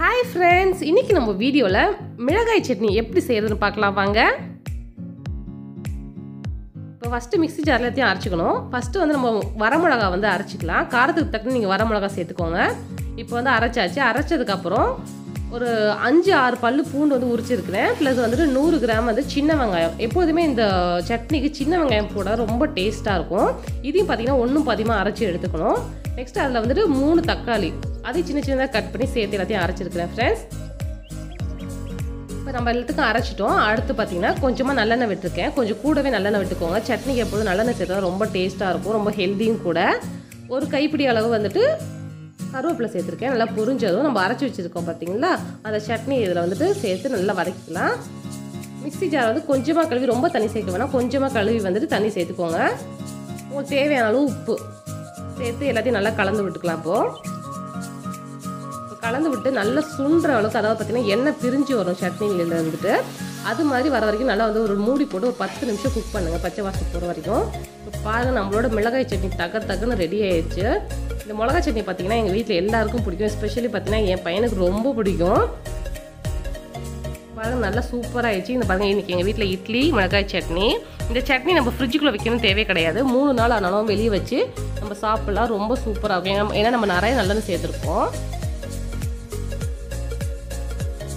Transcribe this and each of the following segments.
Hi friends இன்றைக்கி நம்ம வீடியோவில் மிளகாய் சட்னி எப்படி செய்யறதுன்னு பார்க்கலாம் வாங்க. இப்போ ஃபஸ்ட்டு மிக்ஸி ஜார் எல்லாத்தையும் அரைச்சிக்கணும். ஃபஸ்ட்டு வந்து நம்ம வரமிளகா வந்து அரைச்சிக்கலாம். காரத்துக்கு தக்கன நீங்கள் வரமிளகா சேர்த்துக்கோங்க. இப்போ வந்து அரைச்சாச்சு. அரைச்சதுக்கப்புறம் ஒரு அஞ்சு ஆறு பல் பூண்டு வந்து உரிச்சிருக்கிறேன். ப்ளஸ் வந்துட்டு நூறு கிராம் வந்து சின்ன வெங்காயம். எப்போதுமே இந்த சட்னிக்கு சின்ன வெங்காயம் போட ரொம்ப டேஸ்ட்டாக இருக்கும். இதையும் பார்த்திங்கன்னா ஒன்றும் பாதியமாக அரைச்சி எடுத்துக்கணும். நெக்ஸ்ட் அதில் வந்துட்டு மூணு தக்காளி. அதையும் சின்ன சின்னதாக கட் பண்ணி சேர்த்து எல்லாத்தையும் அரைச்சிருக்கிறேன் ஃப்ரெண்ட்ஸ் இப்போ நம்ம எல்லாத்துக்கும் அரைச்சிட்டோம். அடுத்து பார்த்தீங்கன்னா கொஞ்சமாக நல்லெண்ணெய் விட்டுருக்கேன். கொஞ்சம் கூடவே நல்லெண்ணெய் விட்டுக்கோங்க. சட்னிக்கு எப்போதும் நல்லெண்ணெய் சேர்த்தா ரொம்ப டேஸ்ட்டாக இருக்கும். ரொம்ப ஹெல்த்தியும் கூட. ஒரு கைப்பிடி அளவு வந்துட்டு கருவேப்பிலை சேர்த்துருக்கேன். நல்லா புரிஞ்சதும் நம்ம அரைச்சி வச்சுருக்கோம் பார்த்தீங்களா அந்த சட்னி இதில் வந்துட்டு சேர்த்து நல்லா வதக்கிக்கலாம். மிக்ஸி ஜார் வந்து கொஞ்சமாக கழுவி ரொம்ப தண்ணி சேர்க்க வேணாம். கொஞ்சமாக கழுவி வந்துட்டு தண்ணி சேர்த்துக்கோங்க. உங்களுக்கு தேவையான அளவு உப்பு சேர்த்து எல்லாத்தையும் நல்லா கலந்து விட்டுக்கலாம் இப்போது கலந்து விட்டு நல்லா சுண்டுற அளவுக்கு அதாவது பார்த்தீங்கன்னா எண்ணெய் பிரிஞ்சு வரும் சட்னியில் இருந்துட்டு அது மாதிரி வர வரைக்கும் நல்லா வந்து ஒரு மூடி போட்டு ஒரு பத்து நிமிஷம் குக் பண்ணுங்கள் பச்சை வாசம் போகிற வரைக்கும். இப்போ பாருங்கள் நம்மளோட மிளகாய் சட்னி தக்க தக்குன்னு ரெடி ஆயிடுச்சு. இந்த மிளகாய் சட்னி பார்த்தீங்கன்னா எங்கள் வீட்டில் எல்லாருக்கும் பிடிக்கும் எஸ்பெஷலி பார்த்தீங்கன்னா என் பையனுக்கு ரொம்ப பிடிக்கும். பாருங்கள் நல்லா சூப்பராக ஆயிடுச்சு. இந்த பாருங்கள் இன்றைக்கி எங்கள் வீட்டில் இட்லி மிளகாய் சட்னி. இந்த சட்னி நம்ம ஃப்ரிட்ஜுக்குள்ளே வைக்கணும் தேவை கிடையாது. மூணு நாள் ஆனாலும் வெளியே வச்சு நம்ம சாப்பிட்லாம் ரொம்ப சூப்பராக இருக்கும். ஏன்னா நம்ம நிறைய நல்லது சேர்த்துருக்கோம்.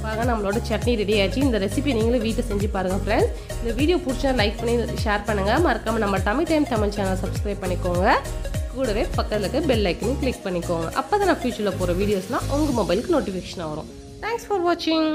பாருங்க நம்மளோட சட்னி ரெடி ஆச்சு இந்த ரெசிபி நீங்களும் வீட்டில் செஞ்சு பாருங்கள் ஃப்ரெண்ட்ஸ் இந்த வீடியோ பிடிச்சா லைக் பண்ணி ஷேர் பண்ணுங்கள் மறக்காமல் நம்ம Tamil time Tamil channel subscribe பண்ணிக்கோங்க. கூடவே பக்கத்தில் இருக்க பெல் ஐக்கனையும் கிளிக் பண்ணிக்கோங்க. அப்போ தான் நான் ஃபியூச்சரில் போகிற வீடியோஸ்லாம் உங்கள் மொபைலுக்கு நோட்டிஃபிகேஷன் வரும். தேங்க்ஸ் ஃபார் வாட்சிங்